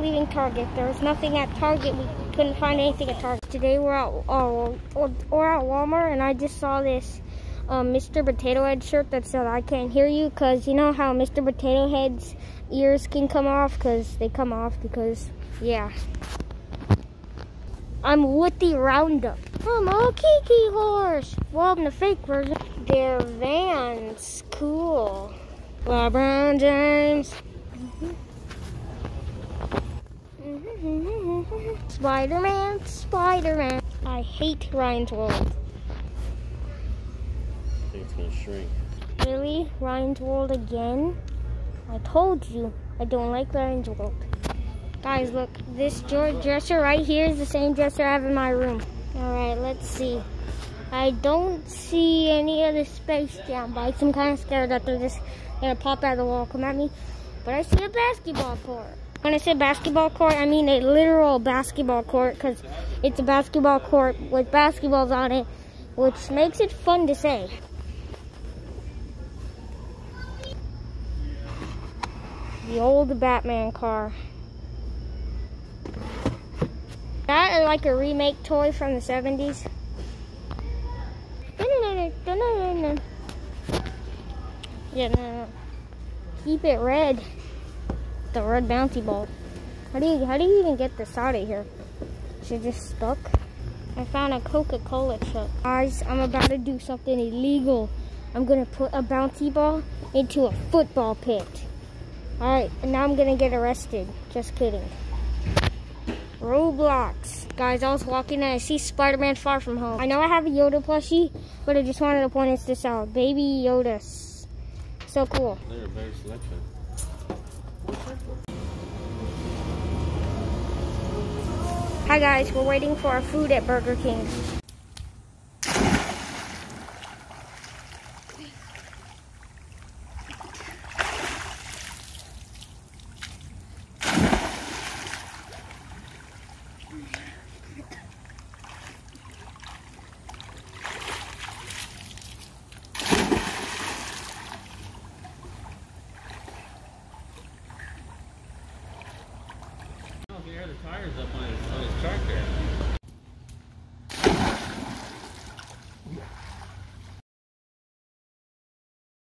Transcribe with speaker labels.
Speaker 1: at Target. There was nothing at Target. We couldn't find anything at Target. Today we're at uh, we're at Walmart, and I just saw this um, Mr. Potato Head shirt that said "I can't hear you" because you know how Mr. Potato Head's ears can come off because they come off because yeah. I'm Woody Roundup. I'm a Kiki horse. Well, I'm the fake version. They're Vans. Cool. LeBron James. Spider-Man, Spider-Man. I hate Ryan's World.
Speaker 2: I think it's gonna shrink.
Speaker 1: Really? Ryan's World again? I told you I don't like Ryan's World. Guys, look, this dresser right here is the same dresser I have in my room. All right, let's see. I don't see any other Space Jam bikes. I'm kind of scared that they're just gonna pop out of the wall, come at me. But I see a basketball court. When I say basketball court, I mean a literal basketball court because it's a basketball court with basketballs on it, which makes it fun to say. The old Batman car. That is like a remake toy from the 70s. Yeah, no, no. Keep it red. The red bouncy ball. How do you how do you even get this out of here? It just stuck? I found a Coca-Cola truck. Guys, I'm about to do something illegal. I'm gonna put a bouncy ball into a football pit. Alright, and now I'm gonna get arrested. Just kidding. Roblox. Guys, I was walking and I see Spider-Man Far From Home. I know I have a Yoda plushie, but I just wanted to point this out. Baby Yoda. So cool.
Speaker 2: They're.
Speaker 1: Hi guys, we're waiting for our food at Burger King.
Speaker 2: The tires up on his, on his tractor.